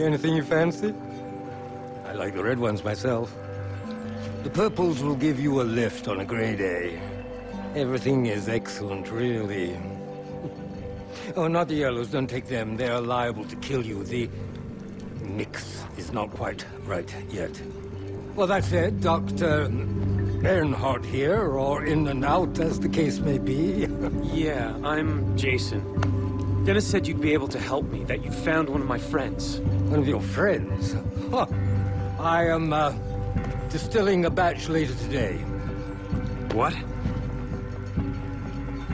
See anything you fancy? I like the red ones myself. The purples will give you a lift on a gray day. Everything is excellent, really. Oh, not the yellows. Don't take them. They are liable to kill you. The mix is not quite right yet. Well, that said, Dr. Earnhardt here, or in and out, as the case may be. yeah, I'm Jason. Dennis said you'd be able to help me, that you found one of my friends. One of your friends? Huh. I am, uh, distilling a batch later today. What?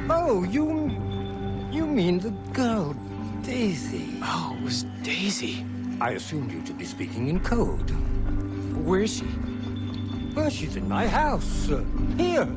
Oh, you... you mean the girl, Daisy. Oh, it was Daisy. I assumed you to be speaking in code. Where is she? Well, she's in my house. Uh, here.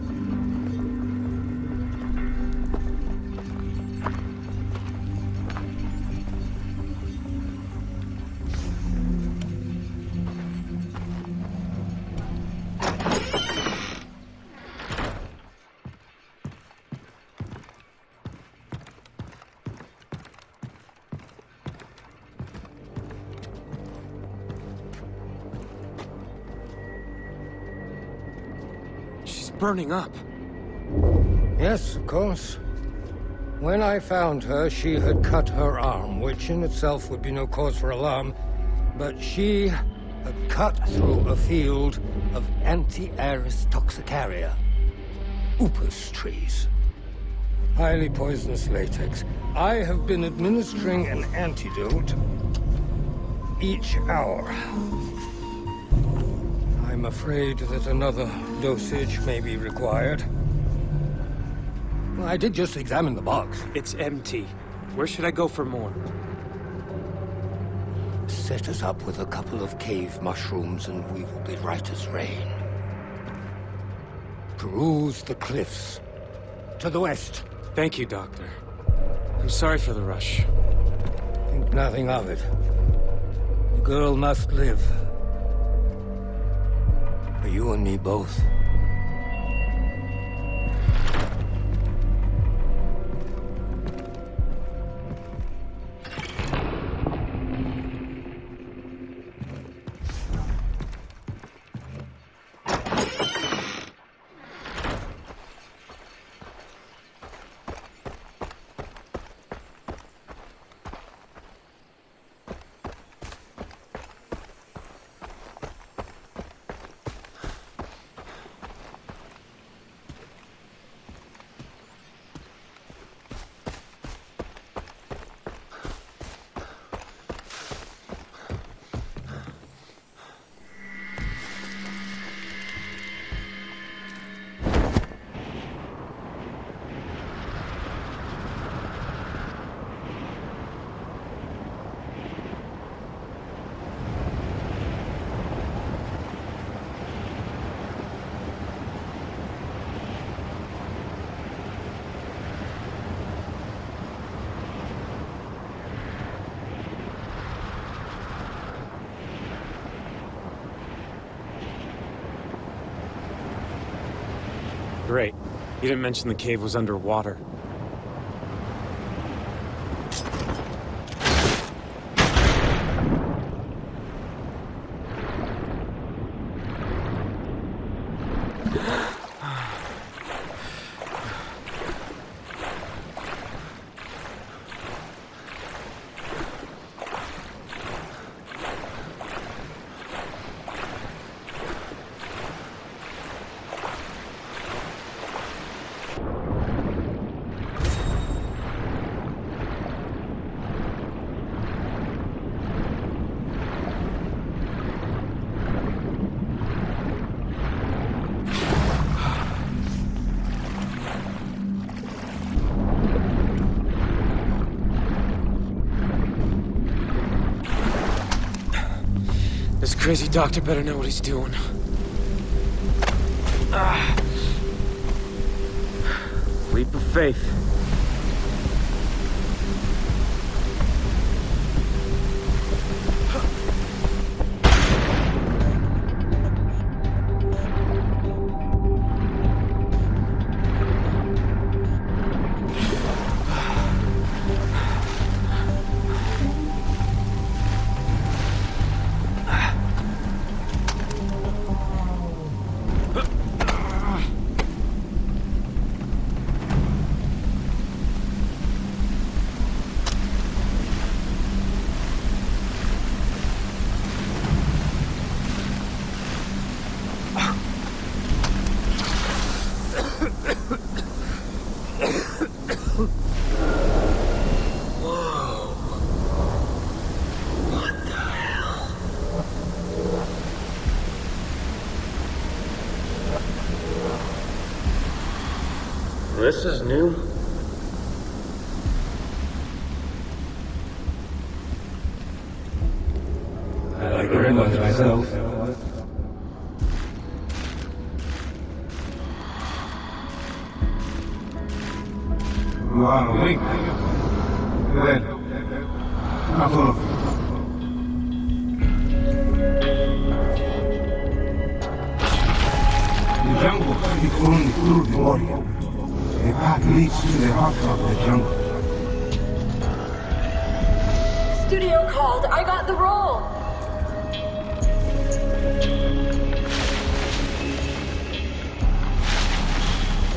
Burning up. Yes, of course. When I found her, she had cut her arm, which in itself would be no cause for alarm, but she had cut through a field of Antiaris toxicaria. Upas trees. Highly poisonous latex. I have been administering an antidote each hour. I'm afraid that another dosage may be required. Well, I did just examine the box. It's empty. Where should I go for more? Set us up with a couple of cave mushrooms and we will be right as rain. Peruse the cliffs. To the west. Thank you, Doctor. I'm sorry for the rush. Think nothing of it. The girl must live. You and me both. You didn't mention the cave was underwater. Crazy doctor better know what he's doing. Leap of faith. This is new. I like red ones myself. You are awake. Good. Not all of you. The jungle speaks only through the warrior. A path leads to the heart of the jungle. Studio called. I got the role.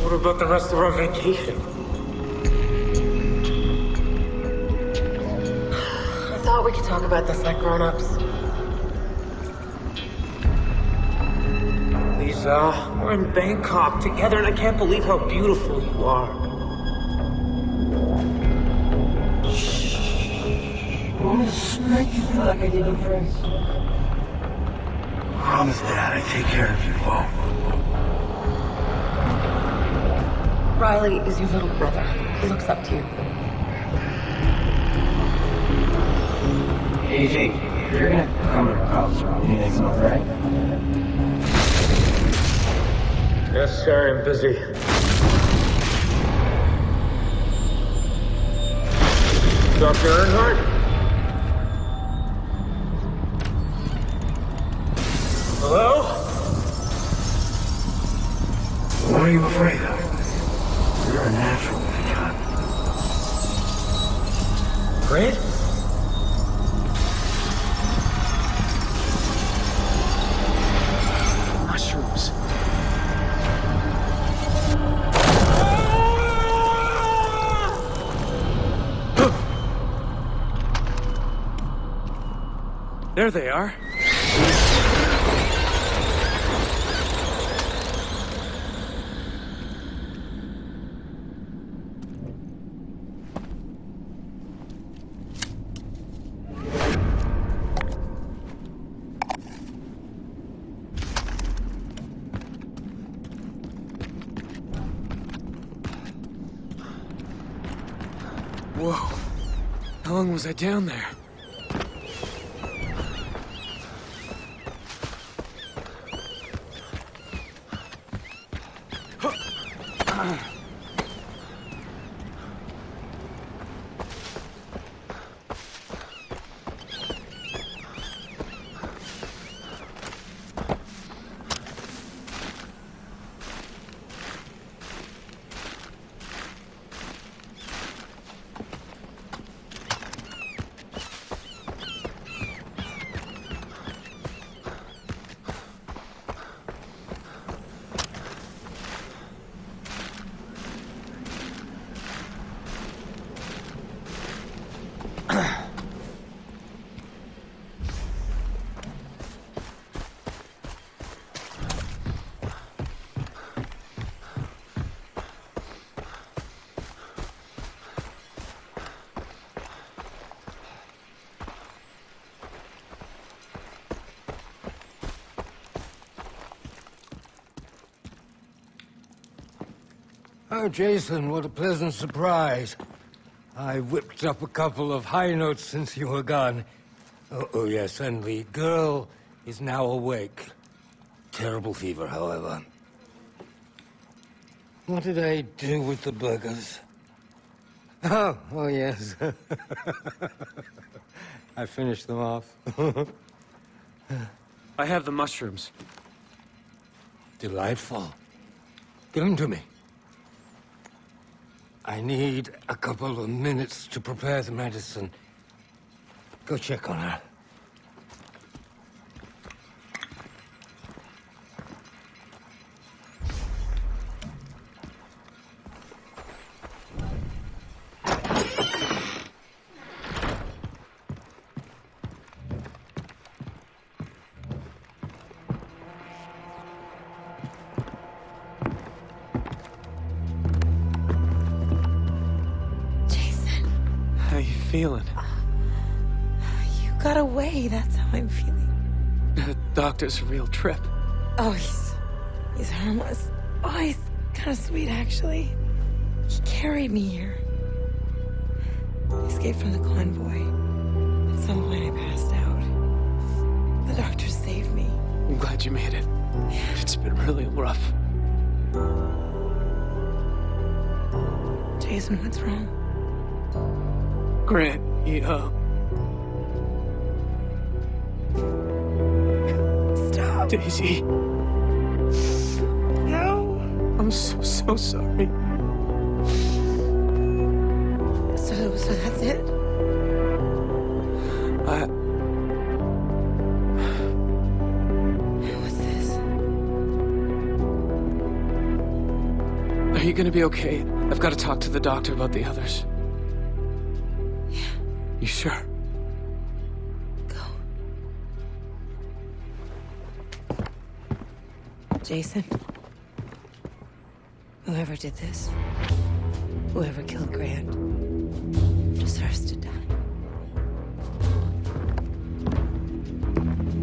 What about the rest of our vacation? I thought we could talk about this like grown-ups. Liza, we're in Bangkok together, and I can't believe how beautiful you are. Shh. I'm gonna smack you like I did your friends. Promise Dad I take care of you all. Riley is your little brother. He looks up to you. AJ, you're gonna come to our house around anything's alright? Yes, sir, I'm busy. Dr. Earnhardt? Hello? What are you afraid of? You're a natural, my God. There they are. Whoa. How long was I down there? Oh, Jason, what a pleasant surprise. I whipped up a couple of high notes since you were gone. Oh, oh, yes, and the girl is now awake. Terrible fever, however. What did I do with the burgers? Oh, oh, yes. I finished them off. I have the mushrooms. Delightful. Give them to me. I need a couple of minutes to prepare the medicine. Go check on her. Feeling? you got away. That's how I'm feeling. The doctor's a real trip. Oh, he's he's harmless. Oh, he's kind of sweet, actually. He carried me here. I escaped from the convoy. At some point, I passed out. The doctor saved me. I'm glad you made it. It's been really rough. Jason, what's wrong? Grant, he, uh, Stop. Daisy, No. I'm so, so sorry. So, so that's it? I, What's this? are you gonna be okay? I've got to talk to the doctor about the others. Yeah. You sure? Go. Jason. Whoever did this, whoever killed Grant, deserves to die.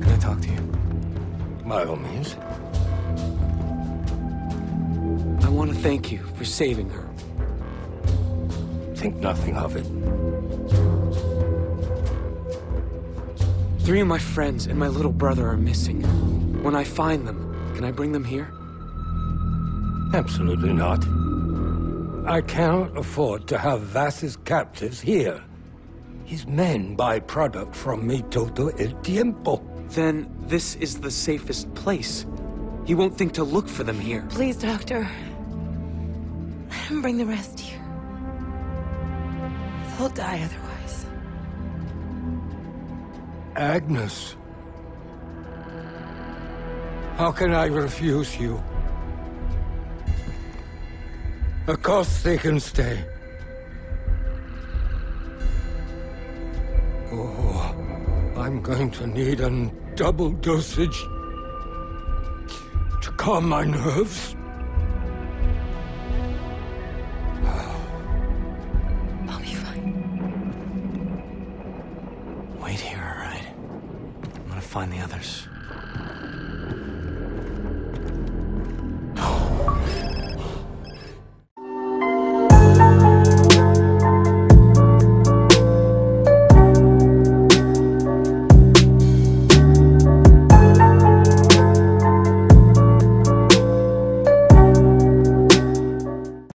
Can I talk to you? By all means. I want to thank you for saving her. Think nothing of it. Three of my friends and my little brother are missing. When I find them, can I bring them here? Absolutely not. I cannot afford to have Vass's captives here. His men buy product from me todo el tiempo. Then this is the safest place. He won't think to look for them here. Please, Doctor. Let him bring the rest here. They'll die otherwise. Agnes. How can I refuse you? Of course they can stay. Oh, I'm going to need a double dosage to calm my nerves. I'll be fine. Wait here, all right? I'm gonna find the others.